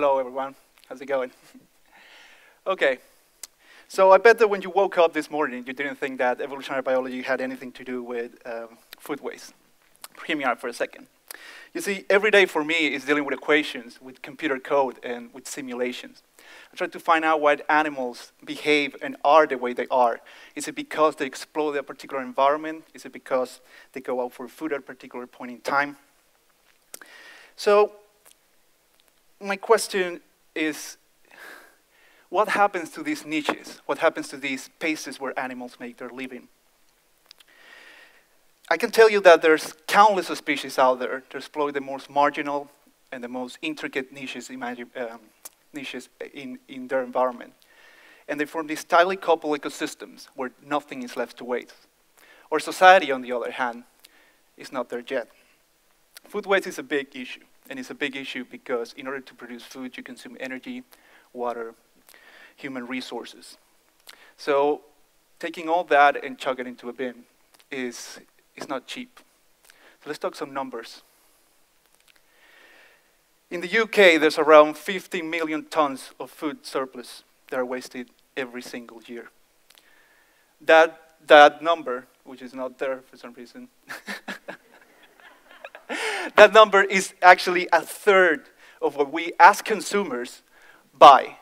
Hello, everyone. How's it going? okay. So I bet that when you woke up this morning, you didn't think that evolutionary biology had anything to do with um, food waste. Hear me for a second. You see, every day for me is dealing with equations, with computer code, and with simulations. I try to find out why animals behave and are the way they are. Is it because they explore their particular environment? Is it because they go out for food at a particular point in time? So, my question is what happens to these niches? What happens to these spaces where animals make their living? I can tell you that there's countless of species out there to exploit the most marginal and the most intricate niches, imagine, um, niches in, in their environment. And they form these tightly coupled ecosystems where nothing is left to waste. Our society, on the other hand, is not there yet. Food waste is a big issue, and it's a big issue because in order to produce food, you consume energy, water, human resources. So taking all that and chuck it into a bin is, is not cheap. So let's talk some numbers. In the UK, there's around 50 million tons of food surplus that are wasted every single year. That, that number, which is not there for some reason, that number is actually a third of what we as consumers buy.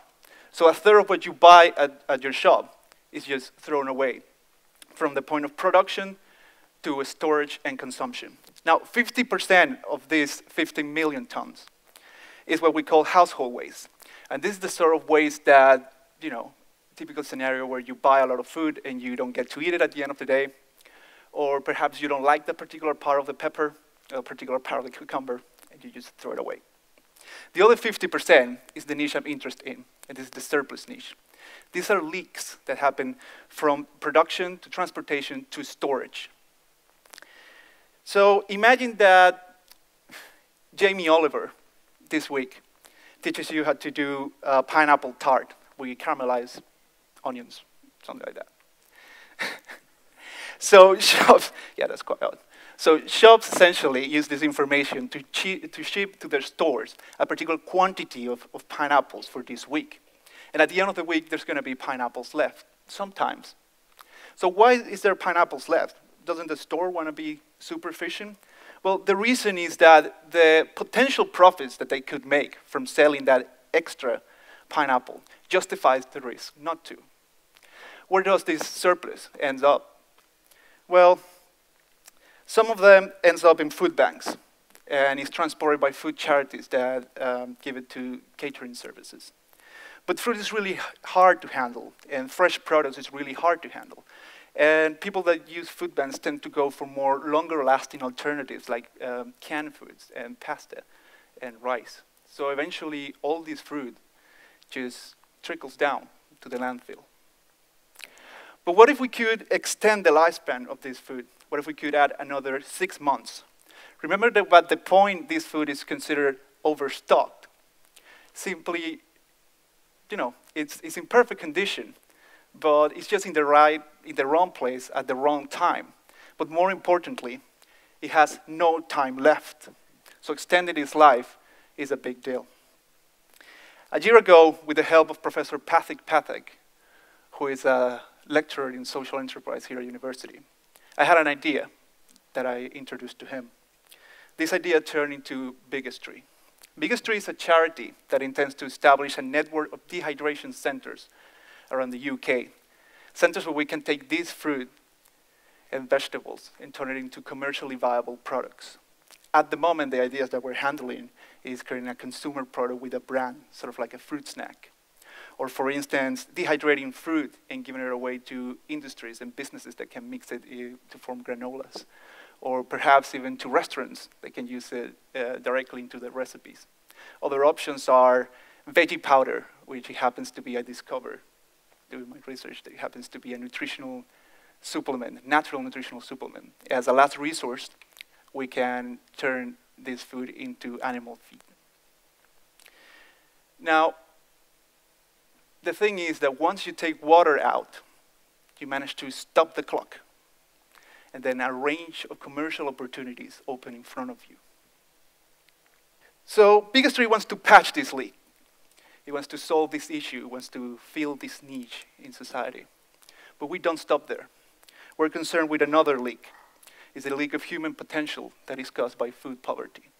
So a third of what you buy at, at your shop is just thrown away from the point of production to storage and consumption. Now, 50% of these 50 million tons is what we call household waste. And this is the sort of waste that, you know, typical scenario where you buy a lot of food and you don't get to eat it at the end of the day, or perhaps you don't like the particular part of the pepper, a particular part of the cucumber, and you just throw it away. The other 50% is the niche I'm interested in, and this is the surplus niche. These are leaks that happen from production to transportation to storage. So imagine that Jamie Oliver this week teaches you how to do pineapple tart. where you caramelize onions, something like that. so yeah, that's quite odd. So shops essentially use this information to, to ship to their stores a particular quantity of, of pineapples for this week. And at the end of the week, there's going to be pineapples left, sometimes. So why is there pineapples left? Doesn't the store want to be super efficient? Well, the reason is that the potential profits that they could make from selling that extra pineapple justifies the risk not to. Where does this surplus end up? Well, some of them ends up in food banks and is transported by food charities that um, give it to catering services. But fruit is really hard to handle, and fresh produce is really hard to handle. And people that use food banks tend to go for more longer lasting alternatives like um, canned foods and pasta and rice. So eventually, all this fruit just trickles down to the landfill. But what if we could extend the lifespan of this food? What if we could add another six months? Remember that at the point this food is considered overstocked, simply, you know, it's, it's in perfect condition but it's just in the right, in the wrong place at the wrong time. But more importantly, it has no time left. So extending its life is a big deal. A year ago, with the help of Professor Pathik Pathak, who is a lecturer in social enterprise here at university, I had an idea that I introduced to him. This idea turned into Biggest Tree. Bigestry is a charity that intends to establish a network of dehydration centers around the UK. Centers where we can take these fruit and vegetables and turn it into commercially viable products. At the moment, the ideas that we're handling is creating a consumer product with a brand, sort of like a fruit snack. Or for instance, dehydrating fruit and giving it away to industries and businesses that can mix it to form granolas. Or perhaps even to restaurants that can use it uh, directly into their recipes. Other options are veggie powder, which happens to be I discovered doing my research that happens to be a nutritional supplement, natural nutritional supplement. As a last resource, we can turn this food into animal feed. Now, the thing is that once you take water out, you manage to stop the clock. And then a range of commercial opportunities open in front of you. So Biggest Tree wants to patch this leak. It wants to solve this issue, it wants to fill this niche in society. But we don't stop there. We're concerned with another leak. It's a leak of human potential that is caused by food poverty.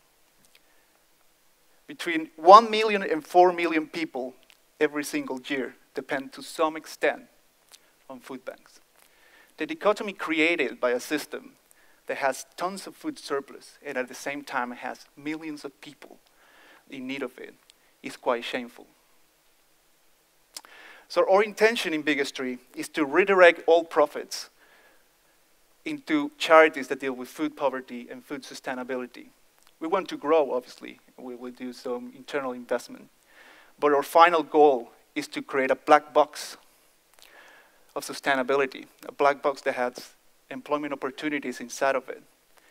Between 1 million and 4 million people every single year depend to some extent on food banks. The dichotomy created by a system that has tons of food surplus and at the same time has millions of people in need of it is quite shameful. So our intention in Biggest Tree is to redirect all profits into charities that deal with food poverty and food sustainability. We want to grow, obviously. We will do some internal investment. But our final goal is to create a black box of sustainability, a black box that has employment opportunities inside of it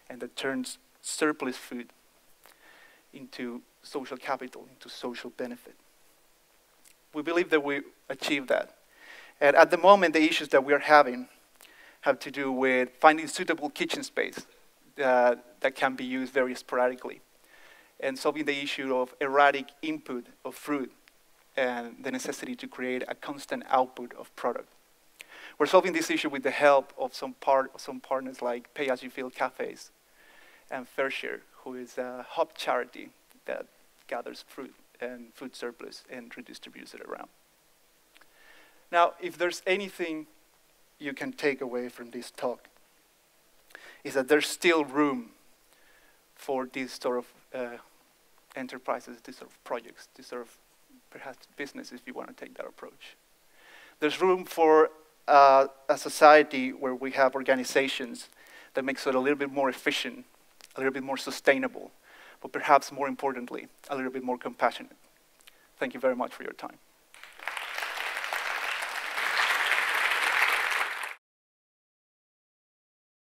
and that turns surplus food into social capital, into social benefit. We believe that we achieve that. And at the moment, the issues that we are having have to do with finding suitable kitchen space uh, that can be used very sporadically and solving the issue of erratic input of fruit and the necessity to create a constant output of product. We're solving this issue with the help of some, part, some partners like Pay As You Feel Cafes and FareShare, who is a hub charity that gathers fruit and food surplus and redistributes it around. Now, if there's anything you can take away from this talk, is that there's still room for these sort of uh, enterprises, these sort of projects, these sort of perhaps business if you want to take that approach. There's room for uh, a society where we have organizations that makes it a little bit more efficient, a little bit more sustainable, but perhaps more importantly, a little bit more compassionate. Thank you very much for your time.